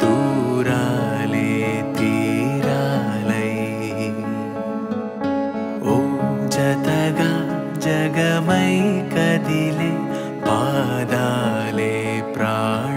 दूराले तेरालय जगा जगमय कदिले पादाले प्रा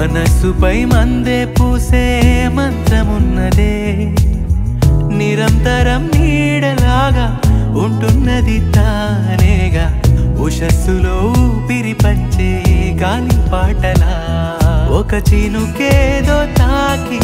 మనసుపై మందే పూసే మంత్రమున్నదే నిరంతరం నీడలాగా ఉంటున్నది తానేగా. ఉషస్సులో ఊపిరి పంచే గాలి పాటలా ఒక చినుకేదో తాకి